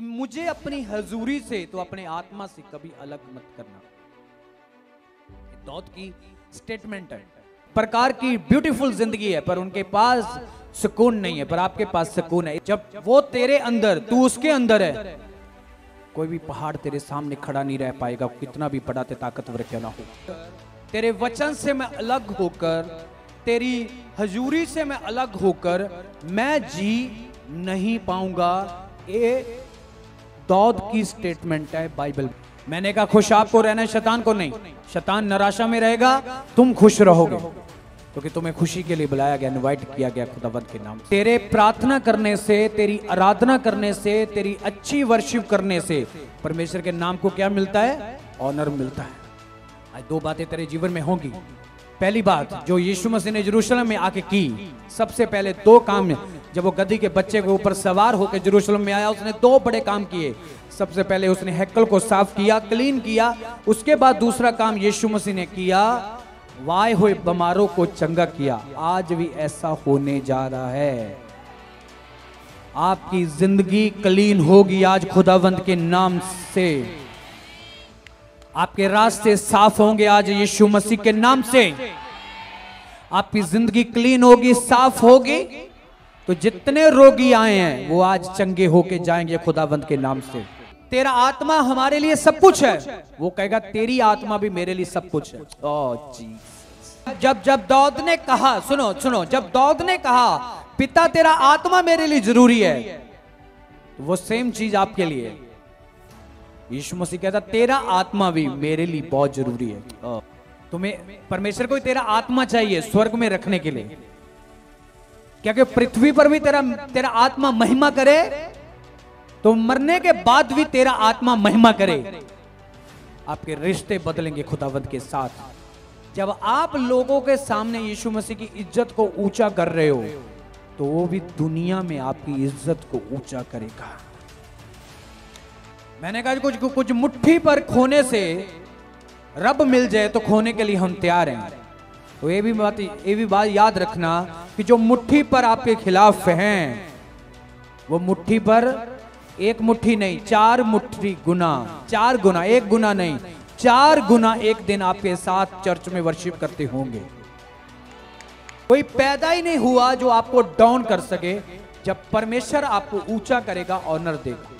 मुझे अपनी हजूरी से तो अपने आत्मा से कभी अलग मत करना। दौद की स्टेटमेंट है। प्रकार की ब्यूटीफुल ज़िंदगी है, पर उनके पास सुकून नहीं है, पर आपके पास सुकून है। जब वो तेरे अंदर, तू उसके अंदर है, कोई भी पहाड़ तेरे सामने खड़ा नहीं रह पाएगा, कितना भी बड़ा ते ताकतवर क्यों ना हो। तेरे वचन से मैं अलग होकर, तेरी हजूरी से मैं अलग होकर, मैं जी नहीं पाऊँगा ये दौद की स्टेटमेंट है बाइबल मैंने कहा, खुश आपको रहना है, शैतान को नहीं। शैतान निराशा में रहेगा, तुम खुश रहोगे। क्योंकि तुम्हें खुशी के लिए बुलाया गया इनवाइट किया गया खुदावंत के नाम तेरे प्रार्थना करने से, तेरी आराधना करने से, तेरी अच्छी वर्शिप करने से, परमेश्वर के नाम को क्या मिलता है? ऑनर मिलता है। आज दो बातें तेरे जीवन में होंगी। पहली बात, जो यीशु मसीह ने यरूशलेम में आके की, सबसे पहले दो काम जब वो गद्दी के बच्चे के ऊपर सवार होकर यरूशलेम में आया, उसने दो बड़े काम किए। सबसे पहले उसने हैकल को साफ़ किया, क्लीन किया। उसके बाद दूसरा काम यीशु मसीह ने किया वाय हुए बीमारों को चंगा किया। आज भी ऐसा होने जा रहा है। आपकी ज़िंदगी क्लीन होगी आज खुदावंत के नाम से। आपके रास्ते साफ़ होंगे आज यीशु मसीह के नाम से। आपकी ज़िंदगी क्लीन होगी, साफ़ होगी। तो जितने रोगी आए हैं, वो आज चंगे होके जाएँगे खुदावंत के नाम से। तेरा आत्मा हमारे लिए सब कुछ है। वो कहेगा, तेरी आत्मा भी मेरे लिए सब कुछ है। ओ जी जब जब दौद ने कहा, सुनो सुनो, जब दौद ने कहा, पिता, तेरा आत्मा मेरे लिए ज़रूरी है। तो वो सेम चीज़ आपके लिए। यीशु मसीह कहता, तेरा आत्मा भी मेरे लिए बहुत ज़रूरी है। तुम्हें परमेश्वर को तेरा आत्मा चाहिए, स्वर्ग में रखने के लिए। क्योंकि पृथ्वी पर भी तेरा तेरा आत्मा महिमा करे तो मरने के बाद भी तेरा आत्मा महिमा करे। आपके रिश्ते बदलेंगे खुदावंत के साथ। जब आप लोगों के सामने यीशु मसीह की इज़्ज़त को ऊँचा कर रहे हो तो वो भी दुनिया में आपकी इज़्ज़त को ऊँचा करेगा। मैंने कहा, कुछ कुछ मुट्ठी पर खोने से रब मिल जाए तो खोने के लिए हम तैयार हैं। तो ये भी बात, ये भी बात याद रखना कि जो मुट्ठी पर आपके खिलाफ हैं, वो मुट्ठी पर एक मुट्ठी नहीं, चार मुट्ठी गुना, चार गुना, एक गुना नहीं, चार गुना एक दिन आपके साथ चर्च में वर्शिप करते होंगे। कोई पैदा ही नहीं हुआ जो आपको डाउन कर सके, जब परमेश्वर आपको ऊँचा करेगा ऑनर देगा।